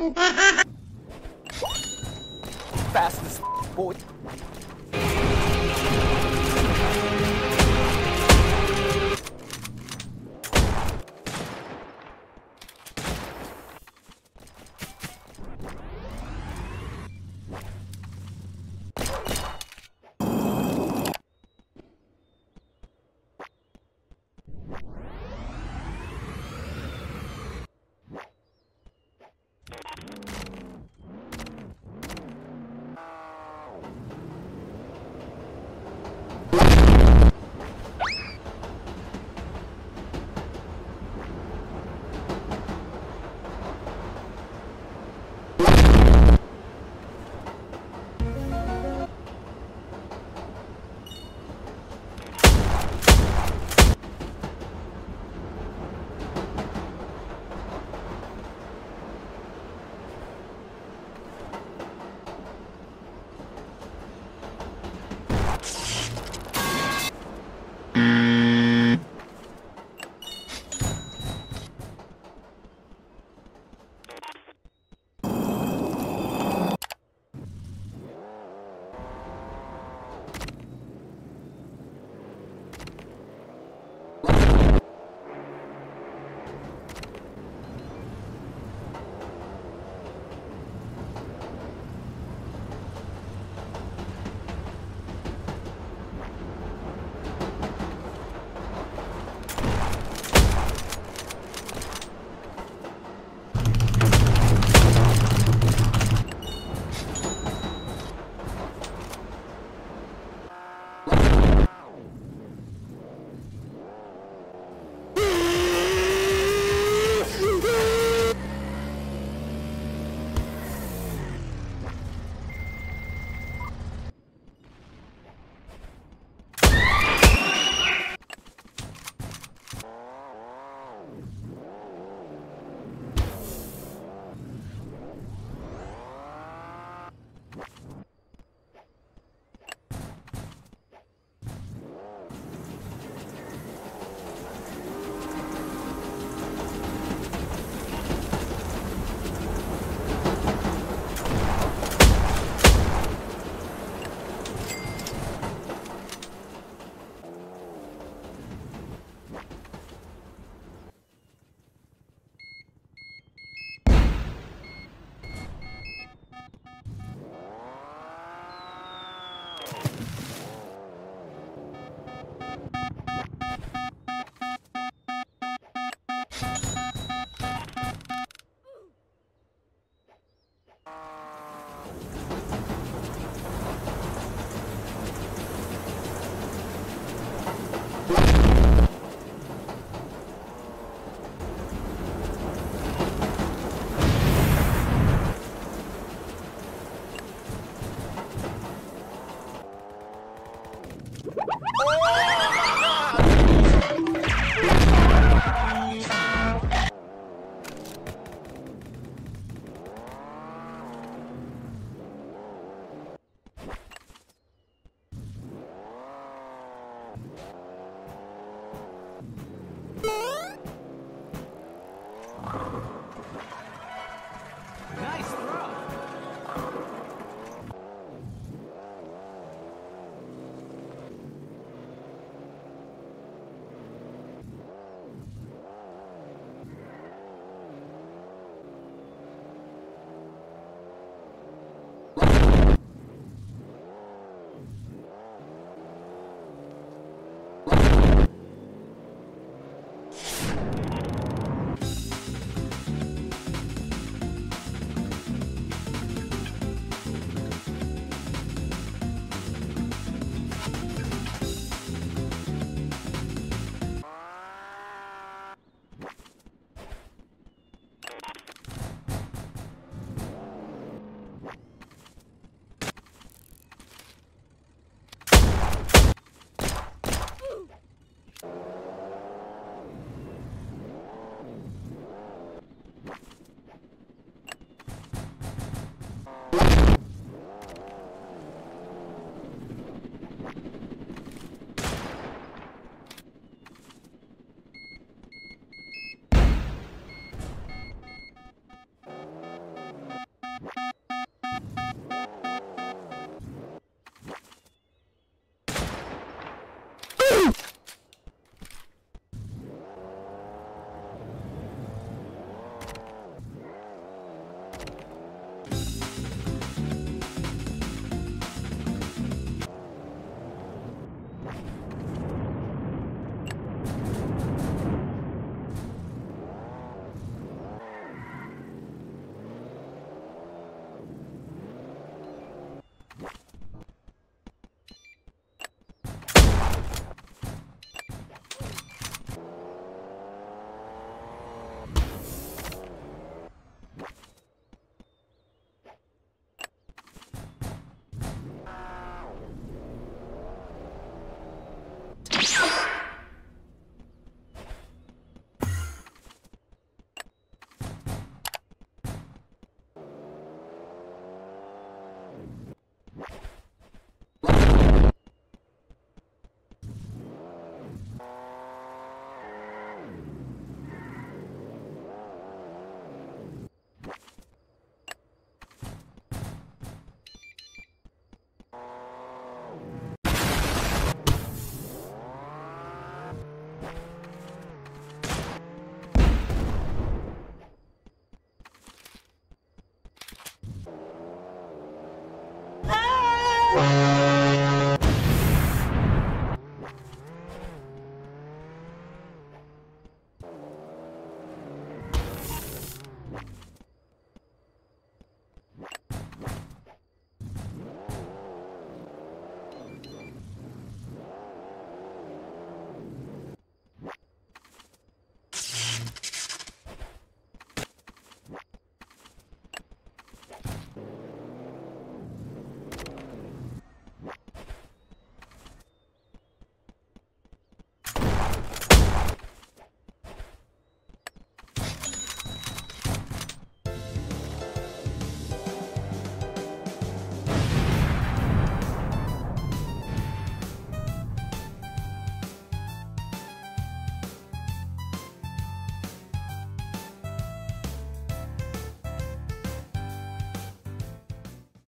Fastest boy. you